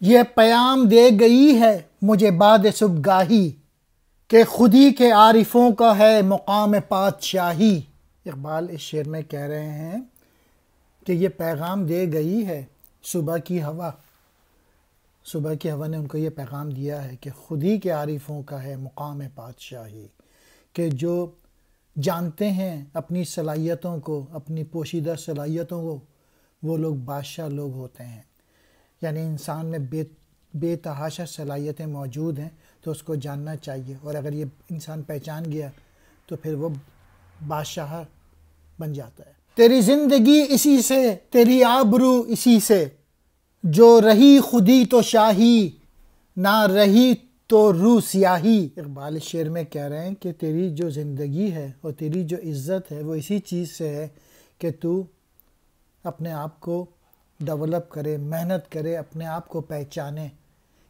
یہ پیام دے گئی ہے مجھے بعد صبح گاہی کہ خودی کے عارفوں کا ہے مقام پادشاہی۔ اقبال اس شعر میں کہہ رہے ہیں کہ یہ پیغام دے گئی ہے صبح کی ہوا۔ صبح کی ہوا نے ان کو یہ پیغام دیا ہے کہ خودی کے عارفوں کا ہے مقام پادشاہی، کہ جو جانتے ہیں اپنی صلاحیتوں کو، اپنی پوشیدہ صلاحیتوں کو، وہ لوگ بادشاہ لوگ ہوتے ہیں۔ یعنی انسان میں بے بے تحاشا صلاحیتیں موجود ہیں، تو اس کو جاننا چاہیے۔ اور اگر یہ انسان پہچان گیا، تو پھر وہ بادشاہ بن جاتا ہے۔ تیری زندگی اسی سے، تیری آبرو اسی سے۔ جو رہی خودی تو شاہی، نہ رہی تو روح سیاہی۔ اقبال شعر میں کہہ رہے ہیں کہ تیری جو زندگی ہے اور تیری جو عزت ہے، وہ اسی چیز سے ہے کہ تو اپنے آپ کو ڈیولپ کرے، محنت کرے، اپنے آپ کو پہچانے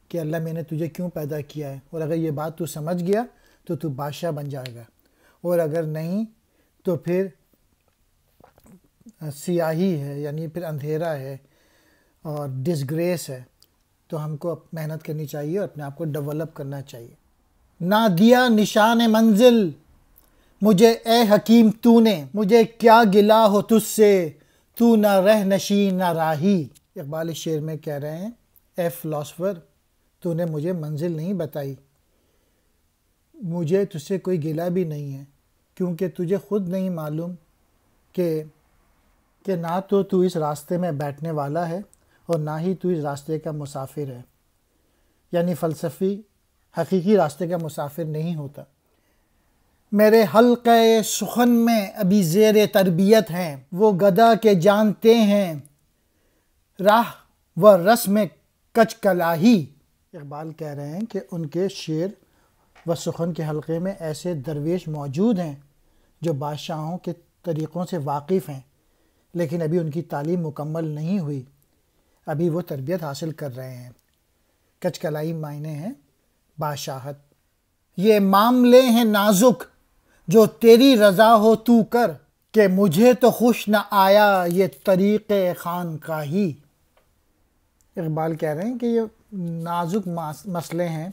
کہ اللہ میں نے تجھے کیوں پیدا کیا ہے۔ اور اگر یہ بات تو سمجھ گیا تو تو بادشاہ بن جائے گا۔ اور اگر نہیں تو پھر سیاہی ہے یعنی پھر اندھیرا ہے اور ڈسگریس ہے۔ تو ہم کو محنت کرنی چاہیے اور اپنے آپ کو ڈیولپ کرنا چاہیے۔ نہ دیا نشان منزل، مجھے اے حکیم تو نے، مجھے کیا گلا ہو تجھ سے؟ تو نہ رہ نشین نہ راہی۔ اقبال شعر میں کہہ رہے ہیں، اے فلاسفر، تو نے مجھے منزل نہیں بتائی۔ مجھے تجھ سے کوئی گلا بھی نہیں ہے، کیونکہ تجھے خود نہیں معلوم کہ کہ نہ تو تو اس راستے میں بیٹھنے والا ہے اور نہ ہی تو اس راستے کا مسافر ہے۔ یعنی فلسفی حقیقی راستے کا مسافر نہیں ہوتا۔ میرے حلقہ سخن میں ابھی زیر تربیت ہیں، وہ گدا کے جانتے ہیں۔ راہ و رسم کچ کلاہی اقبال کہہ رہے ہیں کہ ان کے شعر و سخن کے حلقے میں ایسے درویش موجود ہیں جو بادشاہوں کے طریقوں سے واقف ہیں، لیکن ابھی ان کی تعلیم مکمل نہیں ہوئی۔ ابھی وہ تربیت حاصل کر رہے ہیں۔ کچ کلائی معنی ہیں بادشاہت۔ یہ معاملے ہیں نازک۔ جو تیری رضا ہو تو کر کہ مجھے تو خوش نہ آیا یہ طریق خان کا ہی اقبال کہہ رہے ہیں کہ یہ نازک مسئلے ہیں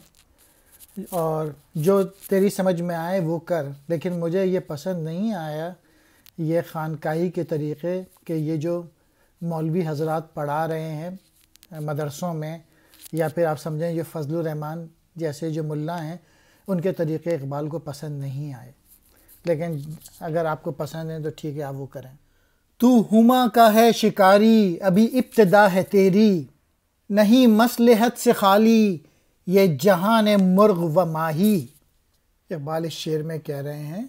اور جو تیری سمجھ میں آئے وہ کر، لیکن مجھے یہ پسند نہیں آیا یہ خانقاہی کے طریقے کہ یہ جو مولوی حضرات پڑھا رہے ہیں مدرسوں میں، یا پھر آپ سمجھیں یہ فضل الرحمان جیسے جو ملا ہیں، ان کے طریقے اقبال کو پسند نہیں آئے۔ لیکن اگر آپ کو پسند ہے تو ٹھیک ہے، آپ وہ کریں۔ تو ہما کا ہے شکاری، ابھی ابتدا ہے تیری۔ نہیں مسلحت سے خالی، یہ جہان مرغ و ماہی۔ اقبال اس شعر میں کہہ رہے ہیں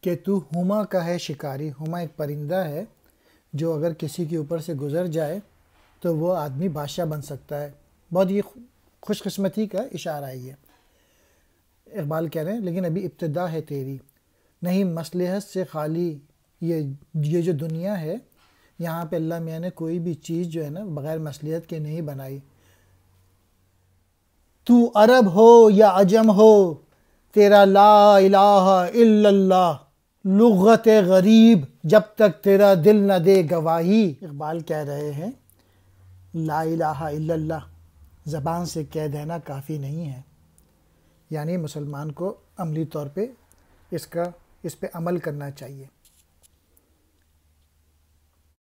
کہ تو ہما کا ہے شکاری۔ ہما ایک پرندہ ہے جو اگر کسی کے اوپر سے گزر جائے تو وہ آدمی بادشاہ بن سکتا ہے۔ بہت یہ خوش قسمتی کا اشارہ ہے یہ۔ اقبال کہہ رہے ہیں، لیکن ابھی ابتدا ہے تیری۔ نہیں، مصلحت سے خالی یہ یہ جو دنیا ہے، یہاں پہ اللہ میاں نے کوئی بھی چیز جو ہے نا بغیر مصلحت کے نہیں بنائی۔ تو عرب ہو یا عجم ہو، تیرا لا الہ الا اللہ، لغت غریب، جب تک تیرا دل نہ دے گواہی۔ اقبال کہہ رہے ہیں، لا الہ الا اللہ، زبان سے کہہ دینا کافی نہیں ہے۔ یعنی مسلمان کو عملی طور پہ اس کا اس پہ عمل کرنا چاہیے۔